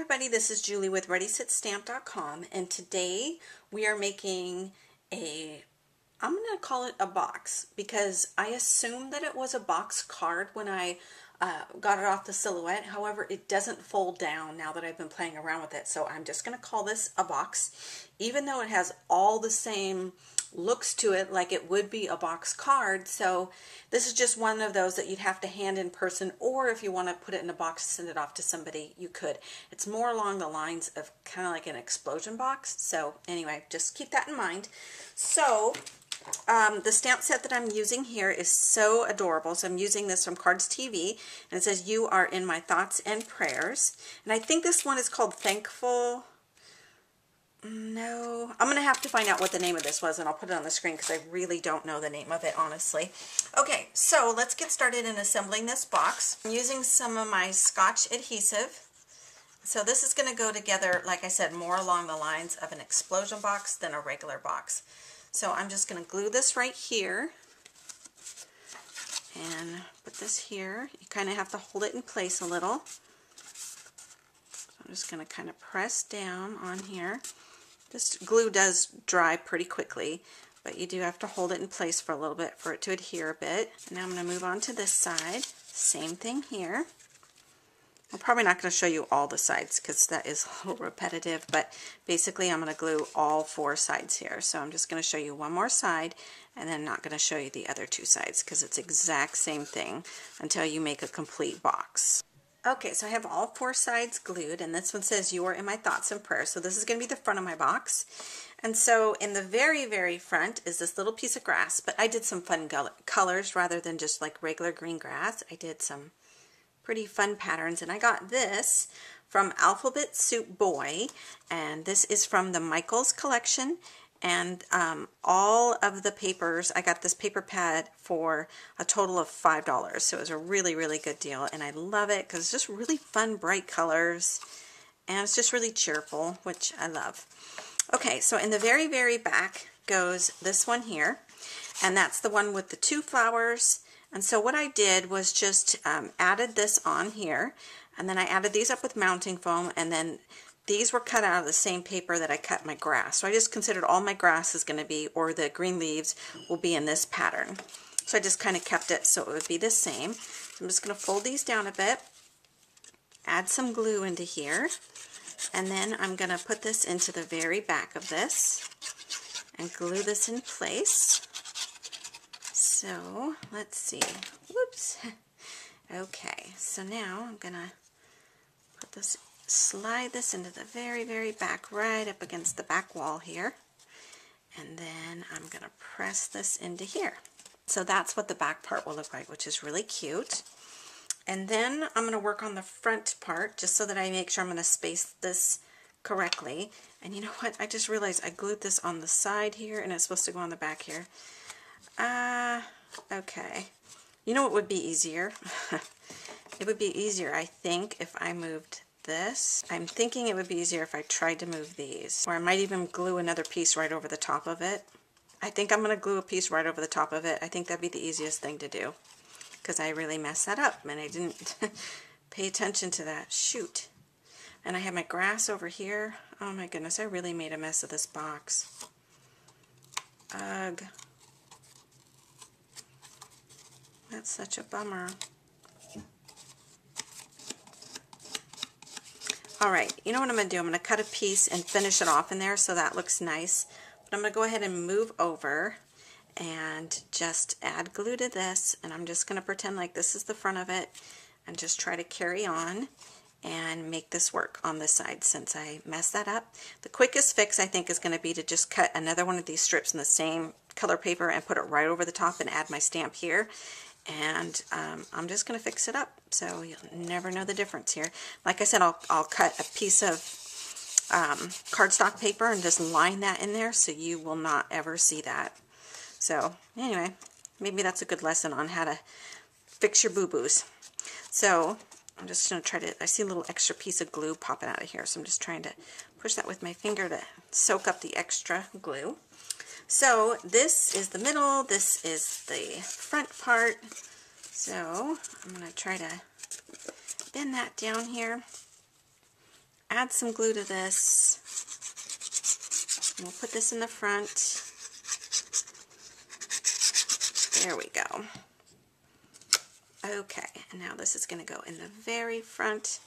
everybody, this is Julie with ReadySetStamp.com and today we are making a, I'm going to call it a box because I assumed that it was a box card when I uh, got it off the silhouette. However, it doesn't fold down now that I've been playing around with it. So I'm just going to call this a box. Even though it has all the same looks to it like it would be a box card. So this is just one of those that you'd have to hand in person or if you want to put it in a box send it off to somebody, you could. It's more along the lines of kind of like an explosion box. So anyway, just keep that in mind. So um, the stamp set that I'm using here is so adorable. So I'm using this from CardzTV, and it says, You are in my thoughts and prayers. And I think this one is called Thankful no, I'm going to have to find out what the name of this was and I'll put it on the screen because I really don't know the name of it, honestly. Okay, so let's get started in assembling this box. I'm using some of my Scotch adhesive. So this is going to go together, like I said, more along the lines of an explosion box than a regular box. So I'm just going to glue this right here and put this here. You kind of have to hold it in place a little. So I'm just going to kind of press down on here. This glue does dry pretty quickly, but you do have to hold it in place for a little bit for it to adhere a bit. Now I'm going to move on to this side. Same thing here. I'm probably not going to show you all the sides because that is a little repetitive, but basically I'm going to glue all four sides here. So I'm just going to show you one more side and then not going to show you the other two sides because it's exact same thing until you make a complete box. Okay, so I have all four sides glued, and this one says, You are in my thoughts and prayers. So this is going to be the front of my box. And so in the very, very front is this little piece of grass, but I did some fun colors rather than just like regular green grass. I did some pretty fun patterns, and I got this from Alphabet Soup Boy, and this is from the Michaels collection, and um, all of the papers, I got this paper pad for a total of $5. So it was a really, really good deal. And I love it because it's just really fun, bright colors. And it's just really cheerful, which I love. Okay, so in the very, very back goes this one here. And that's the one with the two flowers. And so what I did was just um, added this on here. And then I added these up with mounting foam. And then these were cut out of the same paper that I cut my grass. So I just considered all my grass is going to be, or the green leaves will be in this pattern. So I just kind of kept it so it would be the same. So I'm just going to fold these down a bit, add some glue into here, and then I'm going to put this into the very back of this and glue this in place. So let's see. Whoops. Okay, so now I'm going to put this slide this into the very, very back, right up against the back wall here. And then I'm going to press this into here. So that's what the back part will look like, which is really cute. And then I'm going to work on the front part just so that I make sure I'm going to space this correctly. And you know what? I just realized I glued this on the side here and it's supposed to go on the back here. Uh, okay. You know what would be easier? it would be easier, I think, if I moved this. I'm thinking it would be easier if I tried to move these. Or I might even glue another piece right over the top of it. I think I'm going to glue a piece right over the top of it. I think that'd be the easiest thing to do. Because I really messed that up and I didn't pay attention to that. Shoot. And I have my grass over here. Oh my goodness, I really made a mess of this box. Ugh. That's such a bummer. All right, you know what I'm going to do? I'm going to cut a piece and finish it off in there so that looks nice. But I'm going to go ahead and move over and just add glue to this. And I'm just going to pretend like this is the front of it and just try to carry on and make this work on this side since I messed that up. The quickest fix I think is going to be to just cut another one of these strips in the same color paper and put it right over the top and add my stamp here and um, I'm just going to fix it up so you'll never know the difference here. Like I said, I'll, I'll cut a piece of um, cardstock paper and just line that in there so you will not ever see that. So anyway, maybe that's a good lesson on how to fix your boo-boos. So I'm just going to try to, I see a little extra piece of glue popping out of here, so I'm just trying to push that with my finger to soak up the extra glue. So this is the middle, this is the front part. So I'm going to try to bend that down here. add some glue to this. We'll put this in the front. There we go. Okay, and now this is going to go in the very front,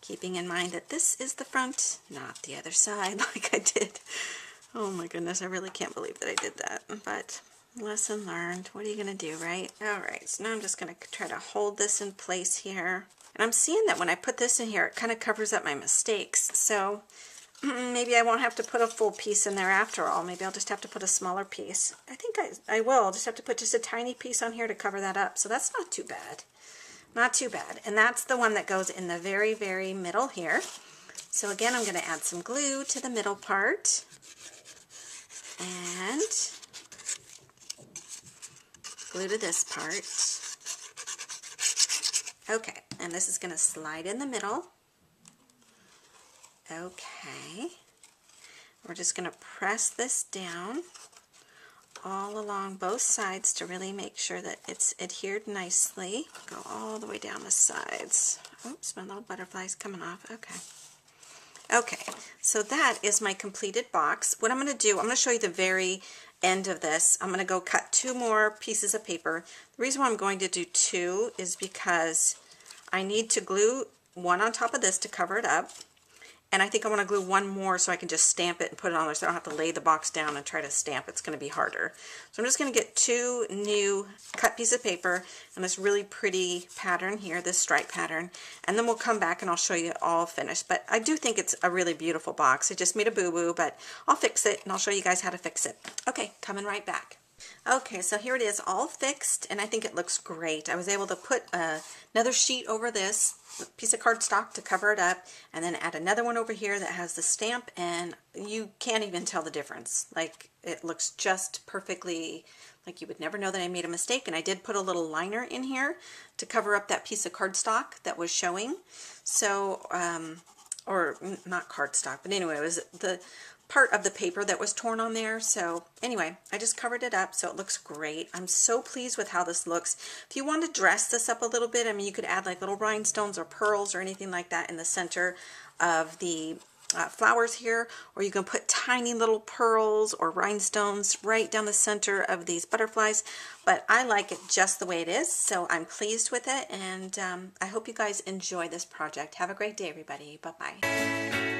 keeping in mind that this is the front, not the other side like I did. Oh my goodness, I really can't believe that I did that, but lesson learned. What are you going to do, right? All right, so now I'm just going to try to hold this in place here. And I'm seeing that when I put this in here, it kind of covers up my mistakes. So maybe I won't have to put a full piece in there after all. Maybe I'll just have to put a smaller piece. I think I, I will. I'll just have to put just a tiny piece on here to cover that up. So that's not too bad. Not too bad. And that's the one that goes in the very, very middle here. So again, I'm going to add some glue to the middle part. And glue to this part. Okay, and this is going to slide in the middle. Okay. We're just going to press this down all along both sides to really make sure that it's adhered nicely. Go all the way down the sides. Oops, my little butterfly's coming off. Okay. Okay, so that is my completed box. What I'm going to do, I'm going to show you the very end of this. I'm going to go cut two more pieces of paper. The reason why I'm going to do two is because I need to glue one on top of this to cover it up. And I think I want to glue one more so I can just stamp it and put it on there so I don't have to lay the box down and try to stamp. It's going to be harder. So I'm just going to get two new cut piece of paper and this really pretty pattern here, this stripe pattern. And then we'll come back and I'll show you all finished. But I do think it's a really beautiful box. I just made a boo-boo, but I'll fix it and I'll show you guys how to fix it. Okay, coming right back. Okay, so here it is all fixed and I think it looks great. I was able to put uh, another sheet over this piece of cardstock to cover it up and then add another one over here that has the stamp and you can't even tell the difference. Like it looks just perfectly like you would never know that I made a mistake and I did put a little liner in here to cover up that piece of cardstock that was showing. So, um, or not cardstock, but anyway, it was the part of the paper that was torn on there. So anyway, I just covered it up so it looks great. I'm so pleased with how this looks. If you want to dress this up a little bit, I mean, you could add like little rhinestones or pearls or anything like that in the center of the uh, flowers here, or you can put tiny little pearls or rhinestones right down the center of these butterflies. But I like it just the way it is, so I'm pleased with it, and um, I hope you guys enjoy this project. Have a great day, everybody. Bye-bye.